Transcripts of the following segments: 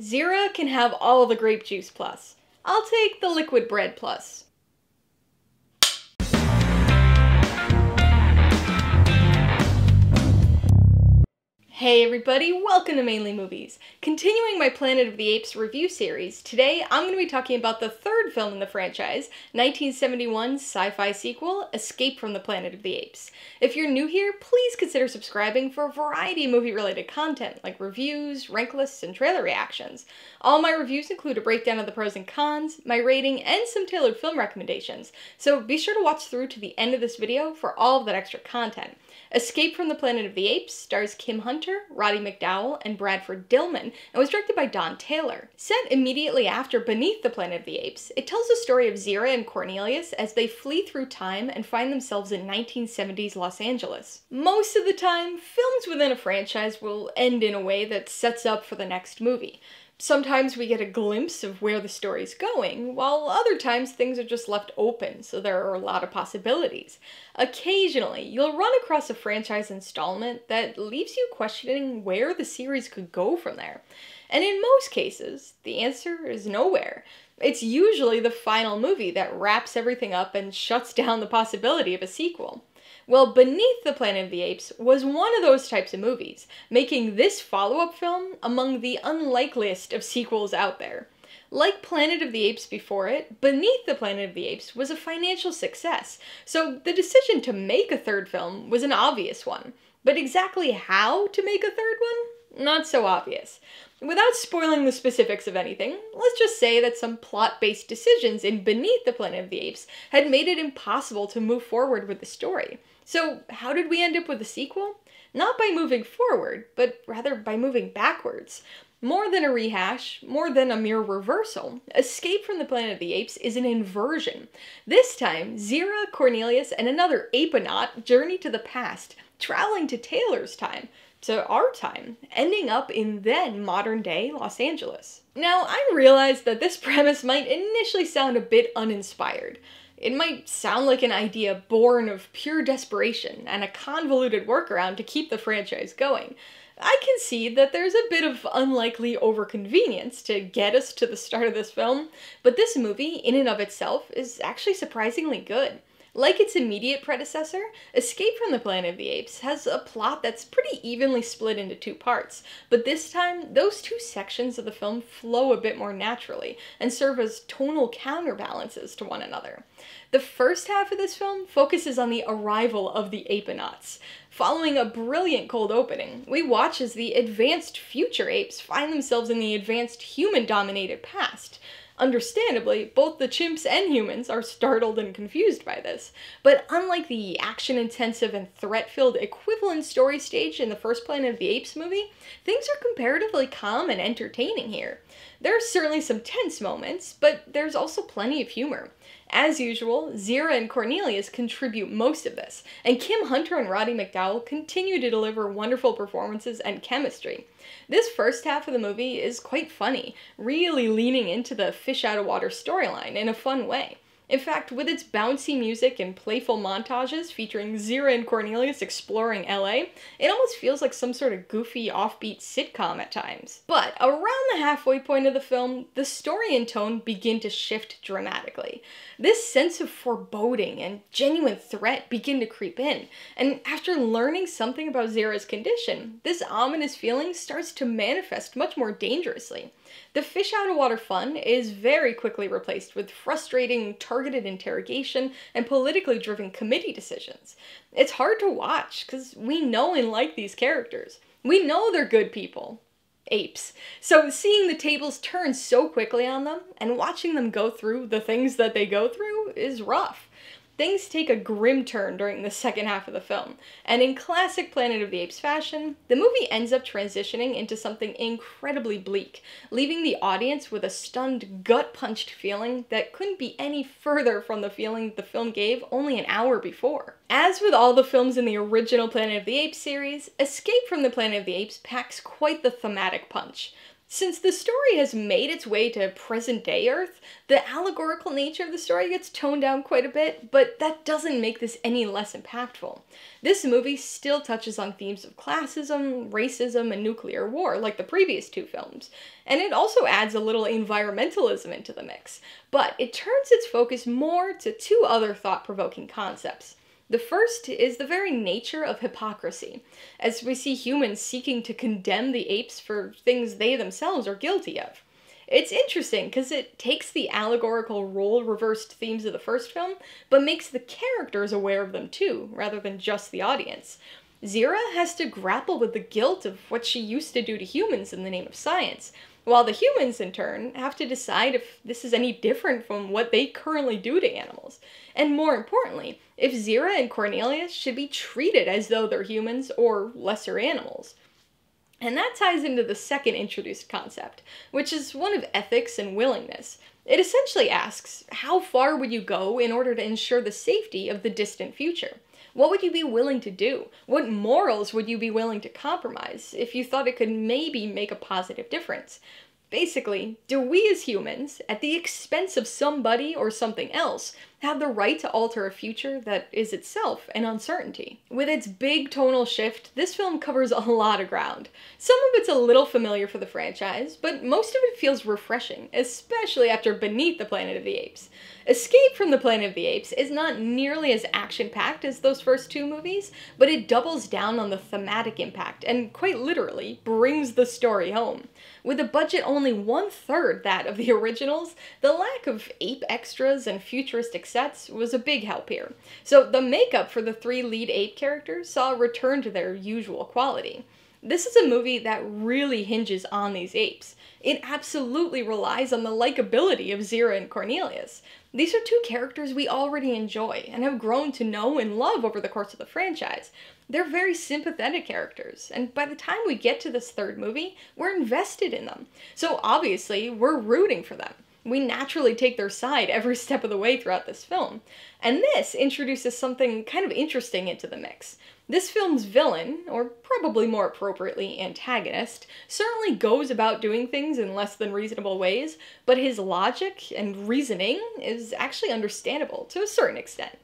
Zira can have all the grape juice plus. I'll take the liquid bread plus. Hey everybody, welcome to Mainely Movies. Continuing my Planet of the Apes review series, today I'm going to be talking about the third film in the franchise, 1971's sci-fi sequel, Escape from the Planet of the Apes. If you're new here, please consider subscribing for a variety of movie-related content, like reviews, rank lists, and trailer reactions. All my reviews include a breakdown of the pros and cons, my rating, and some tailored film recommendations, so be sure to watch through to the end of this video for all of that extra content. Escape from the Planet of the Apes stars Kim Hunter, Roddy McDowall, and Bradford Dillman, and was directed by Don Taylor. Set immediately after Beneath the Planet of the Apes, it tells the story of Zira and Cornelius as they flee through time and find themselves in 1970s Los Angeles. Most of the time, films within a franchise will end in a way that sets up for the next movie. Sometimes we get a glimpse of where the story's going, while other times things are just left open, so there are a lot of possibilities. Occasionally, you'll run across a franchise installment that leaves you questioning where the series could go from there. And in most cases, the answer is nowhere. It's usually the final movie that wraps everything up and shuts down the possibility of a sequel. Well, Beneath the Planet of the Apes was one of those types of movies, making this follow up film among the unlikeliest of sequels out there. Like Planet of the Apes before it, Beneath the Planet of the Apes was a financial success, so the decision to make a third film was an obvious one. But exactly how to make a third one? Not so obvious. Without spoiling the specifics of anything, let's just say that some plot based decisions in Beneath the Planet of the Apes had made it impossible to move forward with the story. So, how did we end up with a sequel? Not by moving forward, but rather by moving backwards. More than a rehash, more than a mere reversal, Escape from the Planet of the Apes is an inversion. This time, Zira, Cornelius, and another apenaut journey to the past, traveling to Taylor's time, to our time, ending up in then modern day Los Angeles. Now, I realize that this premise might initially sound a bit uninspired. It might sound like an idea born of pure desperation and a convoluted workaround to keep the franchise going. I can see that there's a bit of unlikely overconvenience to get us to the start of this film, but this movie, in and of itself, is actually surprisingly good. Like its immediate predecessor, Escape from the Planet of the Apes has a plot that's pretty evenly split into two parts, but this time, those two sections of the film flow a bit more naturally and serve as tonal counterbalances to one another. The first half of this film focuses on the arrival of the Apenauts. Following a brilliant cold opening, we watch as the advanced future apes find themselves in the advanced human dominated past. Understandably, both the chimps and humans are startled and confused by this, but unlike the action intensive and threat filled equivalent story stage in the first Planet of the Apes movie, things are comparatively calm and entertaining here. There are certainly some tense moments, but there's also plenty of humor. As usual, Zira and Cornelius contribute most of this, and Kim Hunter and Roddy McDowall continue to deliver wonderful performances and chemistry. This first half of the movie is quite funny, really leaning into the fish out of water storyline in a fun way. In fact, with its bouncy music and playful montages featuring Zira and Cornelius exploring LA, it almost feels like some sort of goofy, offbeat sitcom at times. But around the halfway point of the film, the story and tone begin to shift dramatically. This sense of foreboding and genuine threat begin to creep in, and after learning something about Zira's condition, this ominous feeling starts to manifest much more dangerously. The fish out of water fun is very quickly replaced with frustrating, targeted interrogation and politically driven committee decisions. It's hard to watch because we know and like these characters. We know they're good people. Apes. So seeing the tables turn so quickly on them and watching them go through the things that they go through is rough. Things take a grim turn during the second half of the film, and in classic Planet of the Apes fashion, the movie ends up transitioning into something incredibly bleak, leaving the audience with a stunned, gut punched feeling that couldn't be any further from the feeling the film gave only an hour before. As with all the films in the original Planet of the Apes series, Escape from the Planet of the Apes packs quite the thematic punch. Since the story has made its way to present day Earth, the allegorical nature of the story gets toned down quite a bit, but that doesn't make this any less impactful. This movie still touches on themes of classism, racism, and nuclear war, like the previous two films, and it also adds a little environmentalism into the mix, but it turns its focus more to two other thought provoking concepts. The first is the very nature of hypocrisy, as we see humans seeking to condemn the apes for things they themselves are guilty of. It's interesting because it takes the allegorical role reversed themes of the first film, but makes the characters aware of them too, rather than just the audience. Zira has to grapple with the guilt of what she used to do to humans in the name of science, while the humans, in turn, have to decide if this is any different from what they currently do to animals. And more importantly, if Zira and Cornelius should be treated as though they're humans or lesser animals. And that ties into the second introduced concept, which is one of ethics and willingness. It essentially asks how far would you go in order to ensure the safety of the distant future? What would you be willing to do? What morals would you be willing to compromise if you thought it could maybe make a positive difference? Basically, do we as humans, at the expense of somebody or something else, have the right to alter a future that is itself an uncertainty? With its big tonal shift, this film covers a lot of ground. Some of it's a little familiar for the franchise, but most of it feels refreshing, especially after Beneath the Planet of the Apes. Escape from the Planet of the Apes is not nearly as action packed as those first two movies, but it doubles down on the thematic impact and, quite literally, brings the story home. With a budget only one third that of the originals, the lack of ape extras and futuristic sets was a big help here. So the makeup for the three lead ape characters saw a return to their usual quality. This is a movie that really hinges on these apes. It absolutely relies on the likability of Zira and Cornelius. These are two characters we already enjoy and have grown to know and love over the course of the franchise. They're very sympathetic characters, and by the time we get to this third movie, we're invested in them. So obviously, we're rooting for them. We naturally take their side every step of the way throughout this film. And this introduces something kind of interesting into the mix. This film's villain, or probably more appropriately antagonist, certainly goes about doing things in less than reasonable ways, but his logic and reasoning is actually understandable to a certain extent.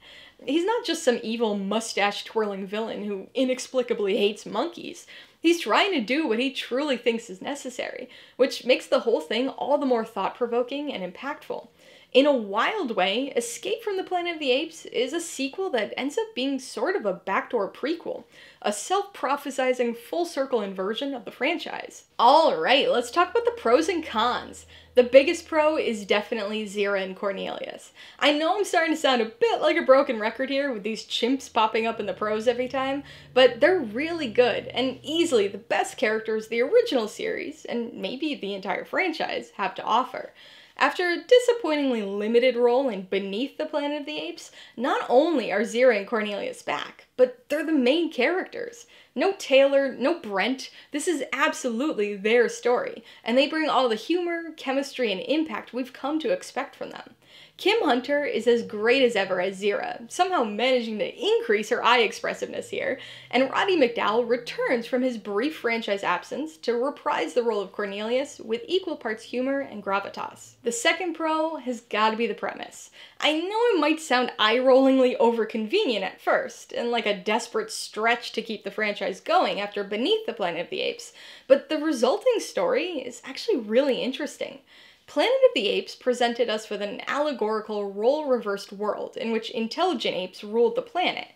He's not just some evil mustache twirling villain who inexplicably hates monkeys. He's trying to do what he truly thinks is necessary, which makes the whole thing all the more thought provoking and impactful. In a wild way, Escape from the Planet of the Apes is a sequel that ends up being sort of a backdoor prequel, a self prophesizing full circle inversion of the franchise. Alright, let's talk about the pros and cons. The biggest pro is definitely Zira and Cornelius. I know I'm starting to sound a bit like a broken record here with these chimps popping up in the pros every time, but they're really good and easily the best characters the original series, and maybe the entire franchise, have to offer. After a disappointingly limited role in Beneath the Planet of the Apes, not only are Zira and Cornelius back, but they're the main characters. No Taylor, no Brent, this is absolutely their story, and they bring all the humor, chemistry, and impact we've come to expect from them. Kim Hunter is as great as ever as Zira, somehow managing to increase her eye expressiveness here, and Roddy McDowall returns from his brief franchise absence to reprise the role of Cornelius with equal parts humor and gravitas. The second pro has gotta be the premise. I know it might sound eye-rollingly overconvenient at first, and like a desperate stretch to keep the franchise going after Beneath the Planet of the Apes, but the resulting story is actually really interesting. Planet of the Apes presented us with an allegorical role reversed world in which intelligent apes ruled the planet.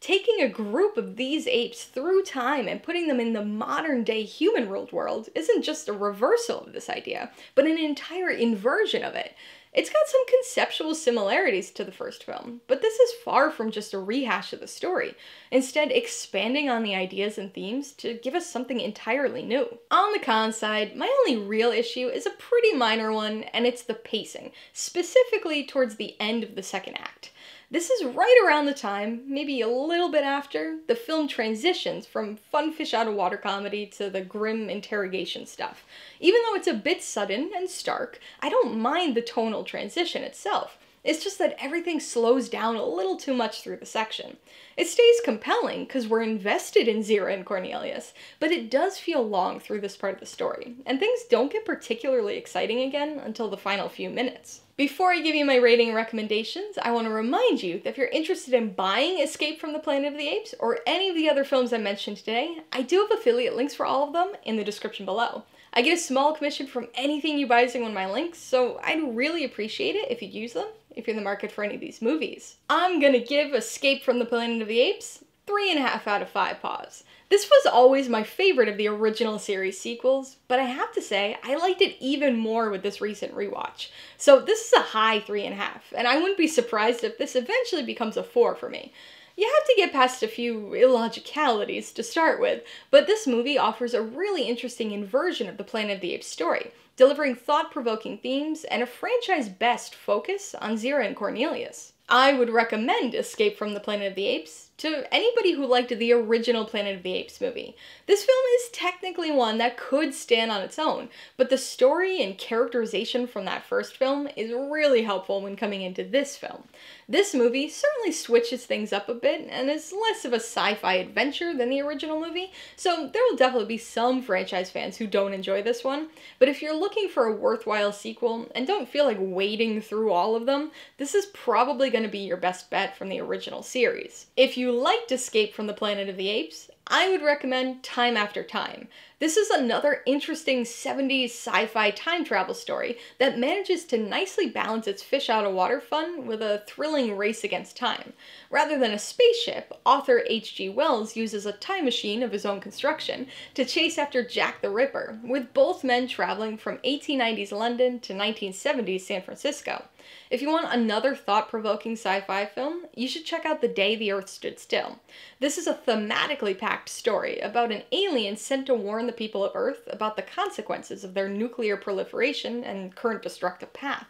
Taking a group of these apes through time and putting them in the modern day human ruled world isn't just a reversal of this idea, but an entire inversion of it. It's got some conceptual similarities to the first film, but this is far from just a rehash of the story, instead, expanding on the ideas and themes to give us something entirely new. On the con side, my only real issue is a pretty minor one, and it's the pacing, specifically towards the end of the second act. This is right around the time, maybe a little bit after, the film transitions from fun fish out of water comedy to the grim interrogation stuff. Even though it's a bit sudden and stark, I don't mind the tonal transition itself. It's just that everything slows down a little too much through the section. It stays compelling because we're invested in Zira and Cornelius, but it does feel long through this part of the story, and things don't get particularly exciting again until the final few minutes. Before I give you my rating and recommendations, I want to remind you that if you're interested in buying Escape from the Planet of the Apes or any of the other films I mentioned today, I do have affiliate links for all of them in the description below. I get a small commission from anything you buy using one of my links, so I'd really appreciate it if you'd use them if you're in the market for any of these movies. I'm gonna give Escape from the Planet of the Apes three and a half out of five paws. This was always my favorite of the original series sequels, but I have to say, I liked it even more with this recent rewatch. So this is a high three and a half, and I wouldn't be surprised if this eventually becomes a four for me. You have to get past a few illogicalities to start with, but this movie offers a really interesting inversion of the Planet of the Apes story, delivering thought provoking themes and a franchise best focus on Zira and Cornelius. I would recommend Escape from the Planet of the Apes to anybody who liked the original Planet of the Apes movie. This film is technically one that could stand on its own, but the story and characterization from that first film is really helpful when coming into this film. This movie certainly switches things up a bit and is less of a sci fi adventure than the original movie, so there will definitely be some franchise fans who don't enjoy this one. But if you're looking for a worthwhile sequel and don't feel like wading through all of them, this is probably going to be your best bet from the original series. If you liked Escape from the Planet of the Apes, I would recommend Time After Time. This is another interesting 70s sci fi time travel story that manages to nicely balance its fish out of water fun with a thrilling race against time. Rather than a spaceship, author H.G. Wells uses a time machine of his own construction to chase after Jack the Ripper, with both men traveling from 1890s London to 1970s San Francisco. If you want another thought provoking sci fi film, you should check out The Day the Earth Stood Still. This is a thematically packed story about an alien sent to warn the people of Earth about the consequences of their nuclear proliferation and current destructive path.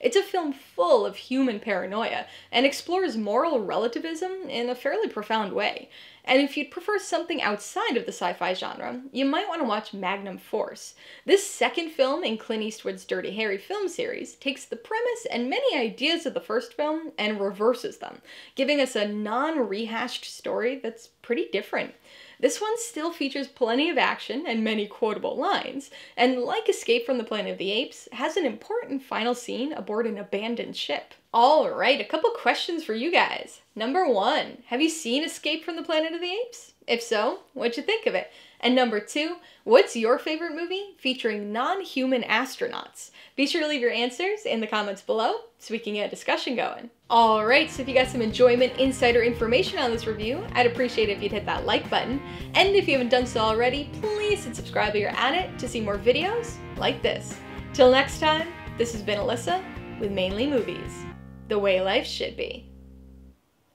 It's a film full of human paranoia and explores moral relativism in a fairly profound way. And if you'd prefer something outside of the sci fi genre, you might want to watch Magnum Force. This second film in Clint Eastwood's Dirty Harry film series takes the premise and many ideas of the first film and reverses them, giving us a non rehashed story that's pretty different. This one still features plenty of action and many quotable lines, and like Escape from the Planet of the Apes, has an important final scene aboard an abandoned ship. Alright, a couple questions for you guys. Number one, have you seen Escape from the Planet of the Apes? If so, what'd you think of it? And number two, what's your favorite movie featuring non human astronauts? Be sure to leave your answers in the comments below so we can get a discussion going. Alright, so if you got some enjoyment, insider information on this review, I'd appreciate it if you'd hit that like button. And if you haven't done so already, please hit subscribe while you're at it to see more videos like this. Till next time, this has been Alyssa with Mainely Movies, the way life should be.